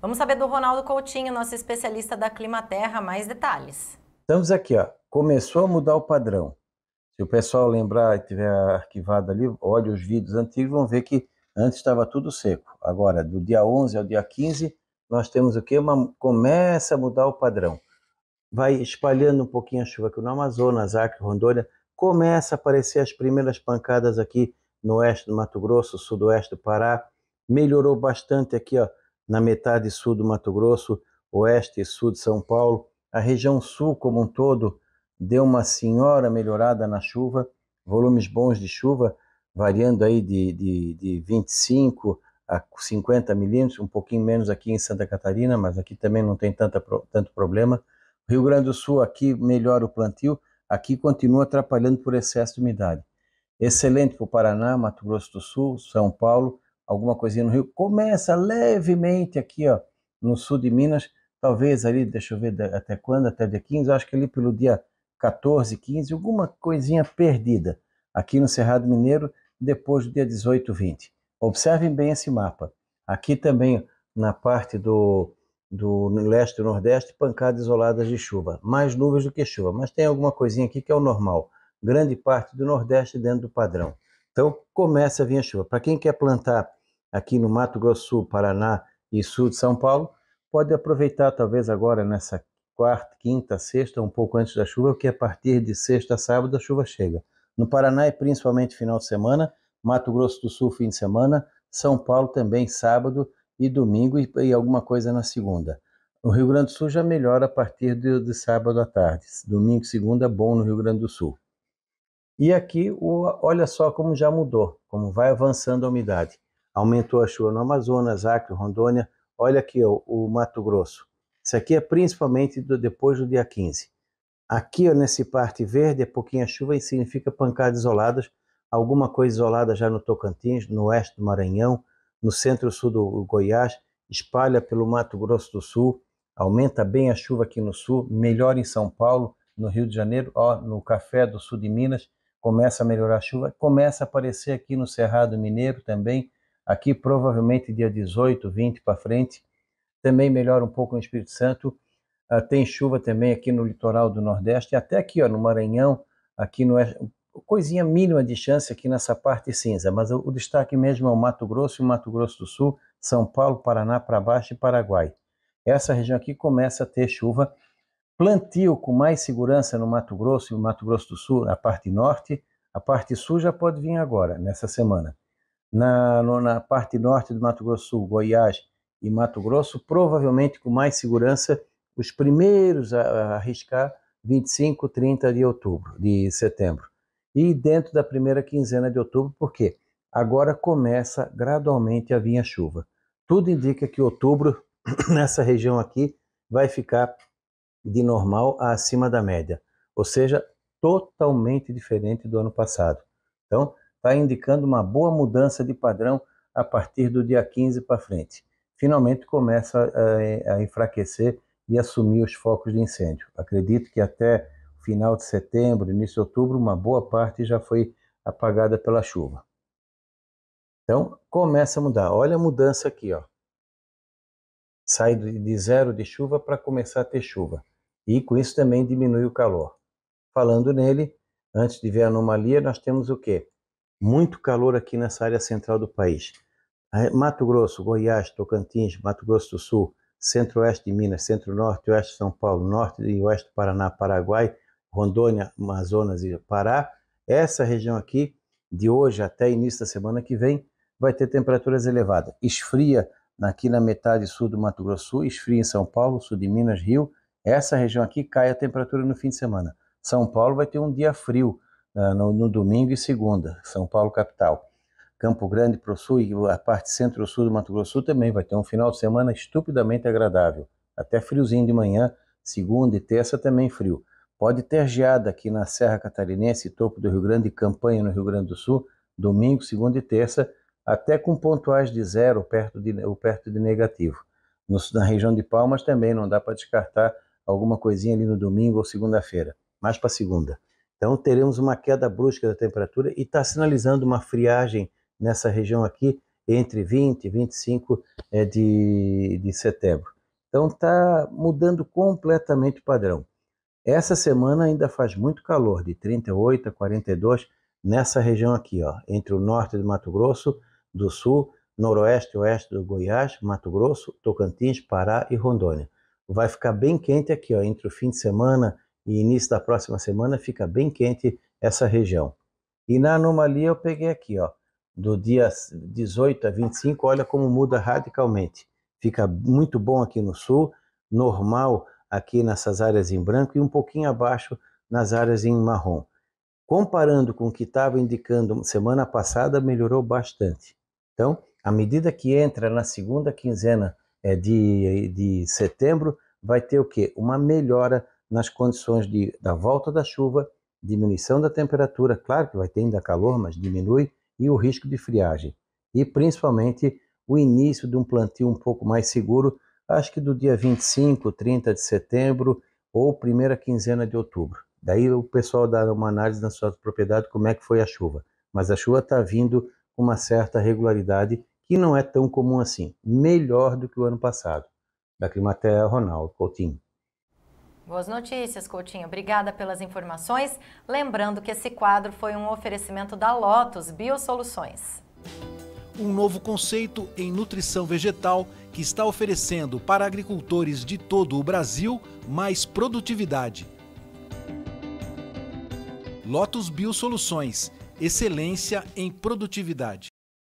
Vamos saber do Ronaldo Coutinho, nosso especialista da Climaterra, mais detalhes. Estamos aqui, ó. Começou a mudar o padrão. Se o pessoal lembrar e tiver arquivado ali, olhe os vídeos antigos, vão ver que antes estava tudo seco. Agora, do dia 11 ao dia 15, nós temos o quê? Uma, começa a mudar o padrão. Vai espalhando um pouquinho a chuva aqui no Amazonas, Acre, Rondônia. Começa a aparecer as primeiras pancadas aqui no oeste do Mato Grosso, sudoeste do Pará. Melhorou bastante aqui, ó, na metade sul do Mato Grosso, oeste e sul de São Paulo. A região sul como um todo deu uma senhora melhorada na chuva, volumes bons de chuva, variando aí de, de, de 25 a 50 milímetros, um pouquinho menos aqui em Santa Catarina, mas aqui também não tem tanta, tanto problema. Rio Grande do Sul aqui melhora o plantio, aqui continua atrapalhando por excesso de umidade. Excelente para o Paraná, Mato Grosso do Sul, São Paulo, alguma coisinha no Rio. Começa levemente aqui, ó, no sul de Minas, talvez ali, deixa eu ver até quando, até dia 15, eu acho que ali pelo dia 14, 15, alguma coisinha perdida. Aqui no Cerrado Mineiro, depois do dia 18, 20. Observem bem esse mapa. Aqui também, na parte do, do leste e nordeste, pancadas isoladas de chuva. Mais nuvens do que chuva, mas tem alguma coisinha aqui que é o normal. Grande parte do nordeste dentro do padrão. Então, começa a vir a chuva. Para quem quer plantar aqui no Mato Grosso Sul, Paraná e sul de São Paulo, pode aproveitar talvez agora nessa quarta, quinta, sexta, um pouco antes da chuva, porque a partir de sexta a sábado a chuva chega. No Paraná é principalmente final de semana, Mato Grosso do Sul fim de semana, São Paulo também sábado e domingo e, e alguma coisa na segunda. O Rio Grande do Sul já melhora a partir de, de sábado à tarde. Domingo segunda bom no Rio Grande do Sul. E aqui, o, olha só como já mudou, como vai avançando a umidade. Aumentou a chuva no Amazonas, Acre, Rondônia. Olha aqui ó, o Mato Grosso. Isso aqui é principalmente do, depois do dia 15. Aqui, ó, nesse parte verde, é pouquinha chuva e significa pancadas isoladas alguma coisa isolada já no Tocantins, no oeste do Maranhão, no centro-sul do Goiás, espalha pelo Mato Grosso do Sul, aumenta bem a chuva aqui no sul, melhora em São Paulo, no Rio de Janeiro, ó, no Café do Sul de Minas, começa a melhorar a chuva, começa a aparecer aqui no Cerrado Mineiro também, aqui provavelmente dia 18, 20 para frente, também melhora um pouco no Espírito Santo, uh, tem chuva também aqui no litoral do Nordeste, até aqui ó, no Maranhão, aqui no coisinha mínima de chance aqui nessa parte cinza, mas o, o destaque mesmo é o Mato Grosso e o Mato Grosso do Sul, São Paulo, Paraná para baixo e Paraguai. Essa região aqui começa a ter chuva. Plantio com mais segurança no Mato Grosso e no Mato Grosso do Sul, na parte norte. A parte sul já pode vir agora, nessa semana. Na, no, na parte norte do Mato Grosso Sul, Goiás e Mato Grosso, provavelmente com mais segurança, os primeiros a, a arriscar 25, 30 de outubro, de setembro e dentro da primeira quinzena de outubro, porque agora começa gradualmente a vir a chuva. Tudo indica que outubro, nessa região aqui, vai ficar de normal a acima da média, ou seja, totalmente diferente do ano passado. Então, está indicando uma boa mudança de padrão a partir do dia 15 para frente. Finalmente começa a, a enfraquecer e assumir os focos de incêndio. Acredito que até final de setembro, início de outubro, uma boa parte já foi apagada pela chuva. Então, começa a mudar. Olha a mudança aqui, ó. Sai de zero de chuva para começar a ter chuva. E com isso também diminui o calor. Falando nele, antes de ver a anomalia, nós temos o quê? Muito calor aqui nessa área central do país. Mato Grosso, Goiás, Tocantins, Mato Grosso do Sul, centro-oeste de Minas, centro-norte, oeste de São Paulo, norte e oeste do Paraná, Paraguai, Rondônia, Amazonas e Pará, essa região aqui, de hoje até início da semana que vem, vai ter temperaturas elevadas. Esfria aqui na metade sul do Mato Grosso Sul, esfria em São Paulo, sul de Minas, Rio. Essa região aqui cai a temperatura no fim de semana. São Paulo vai ter um dia frio no, no, domingo e segunda, São Paulo capital. Campo Grande para o sul e a parte centro-sul do Mato Grosso também vai ter um final de semana estupidamente agradável. Até friozinho de manhã, segunda e terça também frio. Pode ter geada aqui na Serra Catarinense, topo do Rio Grande, campanha no Rio Grande do Sul, domingo, segunda e terça, até com pontuais de zero perto de, perto de negativo. No, na região de Palmas também não dá para descartar alguma coisinha ali no domingo ou segunda-feira, mais para segunda. Então teremos uma queda brusca da temperatura e está sinalizando uma friagem nessa região aqui entre 20 e 25 é, de, de setembro. Então está mudando completamente o padrão. Essa semana ainda faz muito calor, de 38 a 42 nessa região aqui, ó, entre o norte do Mato Grosso, do sul, noroeste e oeste do Goiás, Mato Grosso, Tocantins, Pará e Rondônia. Vai ficar bem quente aqui, ó, entre o fim de semana e início da próxima semana, fica bem quente essa região. E na anomalia eu peguei aqui, ó, do dia 18 a 25, olha como muda radicalmente. Fica muito bom aqui no sul, normal aqui nessas áreas em branco e um pouquinho abaixo nas áreas em marrom. Comparando com o que estava indicando semana passada, melhorou bastante. Então, à medida que entra na segunda quinzena é, de, de setembro, vai ter o quê? Uma melhora nas condições de, da volta da chuva, diminuição da temperatura, claro que vai ter ainda calor, mas diminui, e o risco de friagem. E principalmente o início de um plantio um pouco mais seguro, acho que do dia 25, 30 de setembro ou primeira quinzena de outubro. Daí o pessoal dá uma análise na sua propriedade como é que foi a chuva. Mas a chuva está vindo com uma certa regularidade que não é tão comum assim. Melhor do que o ano passado. Da Climatea, Ronaldo Coutinho. Boas notícias, Coutinho. Obrigada pelas informações. Lembrando que esse quadro foi um oferecimento da Lotus Biosoluções. Um novo conceito em nutrição vegetal que está oferecendo para agricultores de todo o Brasil mais produtividade. Lotus Biosoluções, excelência em produtividade.